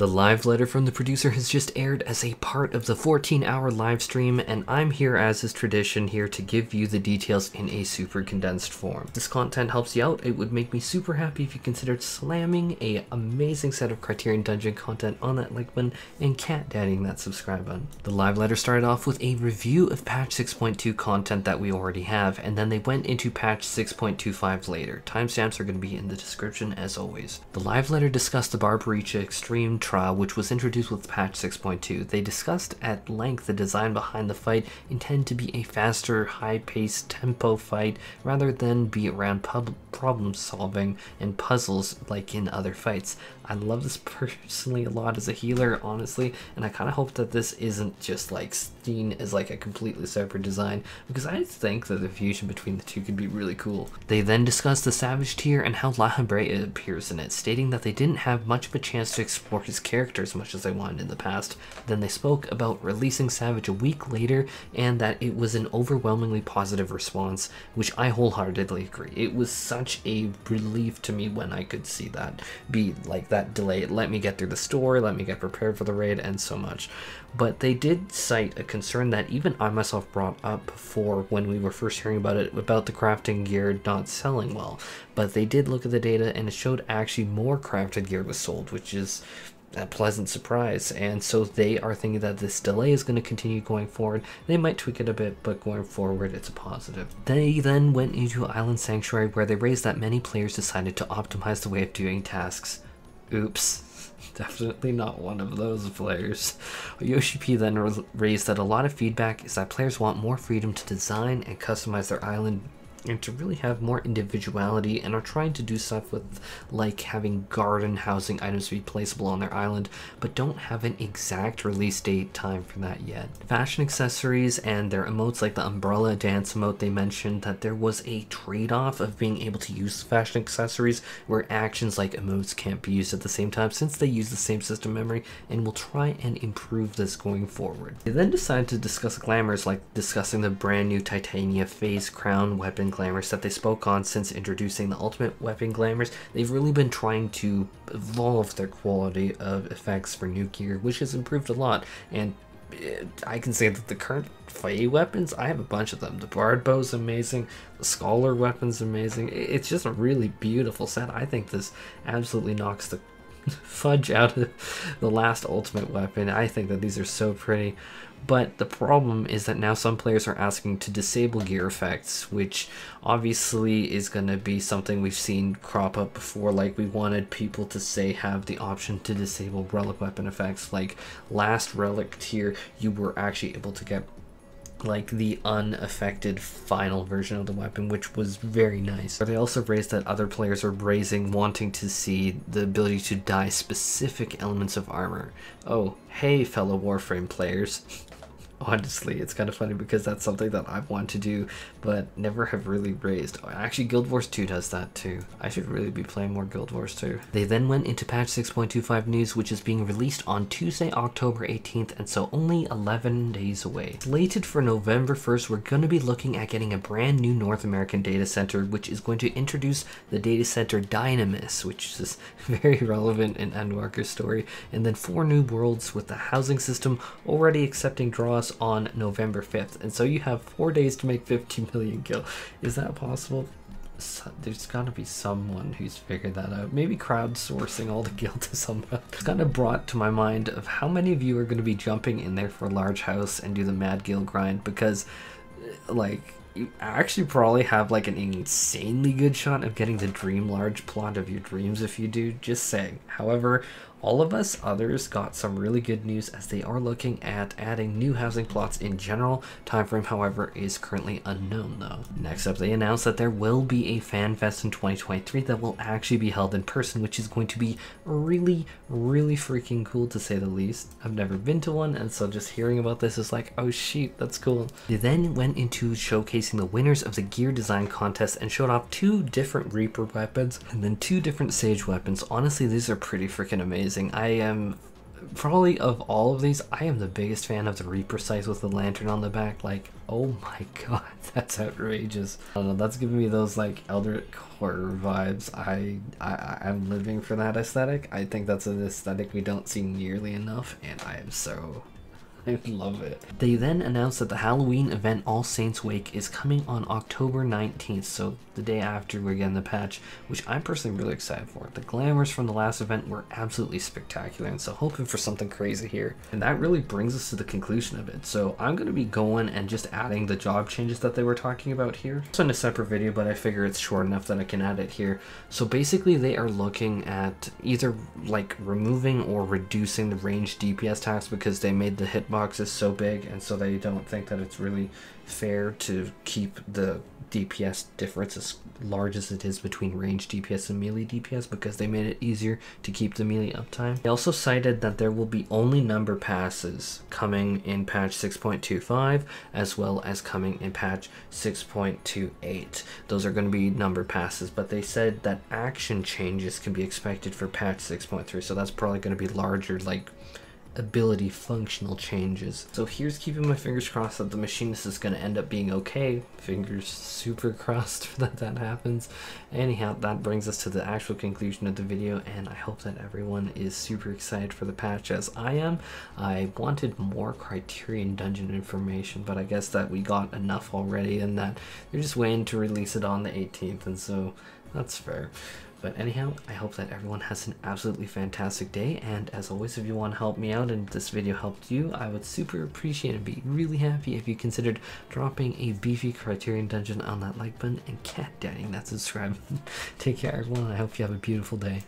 The live letter from the producer has just aired as a part of the 14 hour live stream, and I'm here as is tradition here to give you the details in a super condensed form. This content helps you out. It would make me super happy if you considered slamming a amazing set of Criterion Dungeon content on that like button and cat dadding that subscribe button. The live letter started off with a review of patch 6.2 content that we already have, and then they went into patch 6.25 later. Timestamps are going to be in the description as always. The live letter discussed the Barbariccia Extreme trial, which was introduced with patch 6.2. They discussed at length the design behind the fight intended to be a faster, high-paced tempo fight rather than be around problem solving and puzzles like in other fights. I love this personally a lot as a healer, honestly, and I kind of hope that this isn't just like seen as like a completely separate design because I think that the fusion between the two could be really cool. They then discussed the Savage tier and how Lahabrea appears in it, stating that they didn't have much of a chance to explore his character as much as they wanted in the past. Then they spoke about releasing Savage a week later and that it was an overwhelmingly positive response, which I wholeheartedly agree. It was such a relief to me when I could see that be like that delay. let me get through the story, let me get prepared for the raid, and so much. But they did cite a concern that even I myself brought up before when we were first hearing about it, about the crafting gear not selling well. But they did look at the data and it showed actually more crafted gear was sold, which is a pleasant surprise. And so they are thinking that this delay is going to continue going forward. They might tweak it a bit, but going forward, it's a positive. They then went into Island Sanctuary where they raised that many players decided to optimize the way of doing tasks. Oops. Definitely not one of those players. Yoshi P then raised that a lot of feedback is that players want more freedom to design and customize their island and to really have more individuality and are trying to do stuff with like having garden housing items be placeable on their island but don't have an exact release date time for that yet. Fashion accessories and their emotes like the umbrella dance emote they mentioned that there was a trade-off of being able to use fashion accessories where actions like emotes can't be used at the same time since they use the same system memory and will try and improve this going forward. They then decided to discuss glamours like discussing the brand new Titania phase crown weapon glamours that they spoke on since introducing the ultimate weapon glamours. They've really been trying to evolve their quality of effects for new gear, which has improved a lot. And eh, I can say that the current Fae weapons, I have a bunch of them. The Bard Bow's amazing, the Scholar weapon's amazing. It's just a really beautiful set. I think this absolutely knocks the fudge out of the last ultimate weapon. I think that these are so pretty. But the problem is that now some players are asking to disable gear effects, which obviously is going to be something we've seen crop up before. Like we wanted people to say have the option to disable relic weapon effects. Like last relic tier, you were actually able to get like the unaffected final version of the weapon, which was very nice. But they also raised that other players are raising wanting to see the ability to dye specific elements of armor. Oh, hey fellow Warframe players. honestly it's kind of funny because that's something that i want to do but never have really raised. Actually guild wars 2 does that too. I should really be playing more guild wars 2 they then went into patch 6.25 news which is being released on tuesday october 18th and so only 11 days away. Slated for november 1st we're going to be looking at getting a brand new north american data center which is going to introduce the data center dynamis which is very relevant in endwalker's story and then four new worlds with the housing system already accepting draws on November 5th. And so you have four days to make 15 million gil. Is that possible? So, there's got to be someone who's figured that out. Maybe crowdsourcing all the gil to someone. It's kind of brought to my mind of how many of you are to be jumping in there for a large house and do the mad gil grind because, uh, like, you actually probably have like an insanely good shot of getting the dream large plot of your dreams if you do, just saying. However, all of us others got some really good news as they are looking at adding new housing plots in general. Timeframe, however, is currently unknown though. Next up, they announced that there will be a fan fest in 2023 that will actually be held in person, which is going to be really, really freaking cool to say the least. I've never been to one, and so just hearing about this is like, oh shoot, that's cool. They then went into showcasing the winners of the gear design contest and showed off two different Reaper weapons and then two different Sage weapons. Honestly, these are pretty freaking amazing amazing. I am probably of all of these, I am the biggest fan of the Reaper scythe with the lantern on the back. Like, oh my god, that's outrageous. I don't know, that's giving me those like Elder horror vibes. I, I I'm living for that aesthetic. I think that's an aesthetic we don't see nearly enough, and I am so I love it. They then announced that the Halloween event All Saints Wake is coming on October 19th, so the day after we're getting the patch, which I'm personally really excited for. The glamours from the last event were absolutely spectacular, and so hoping for something crazy here. And that really brings us to the conclusion of it. So I'm going to be going and just adding the job changes that they were talking about here. It's in a separate video, but I figure it's short enough that I can add it here. So basically they are looking at either like removing or reducing the range DPS tax because they made the hitboxes so big and so they don't think that it's really fair to keep the DPS difference as large as it is between range DPS and melee DPS because they made it easier to keep the melee uptime. They also cited that there will be only number passes coming in patch 6.25 as well as coming in patch 6.28. Those are going to be number passes, but they said that action changes can be expected for patch 6.3, so that's probably going to be larger like ability functional changes. So here's keeping my fingers crossed that the machinist is going to end up being okay. Fingers super crossed that that happens. Anyhow, that brings us to the actual conclusion of the video and I hope that everyone is super excited for the patch as I am. I wanted more Criterion Dungeon information, but I guess that we got enough already and that they're just waiting to release it on the 18th and so that's fair. But anyhow, I hope that everyone has an absolutely fantastic day. And as always, if you want to help me out and this video helped you, I would super appreciate and be really happy if you considered dropping a beefy Criterion Dungeon on that like button and cat daddying that subscribe. Take care, everyone. I hope you have a beautiful day.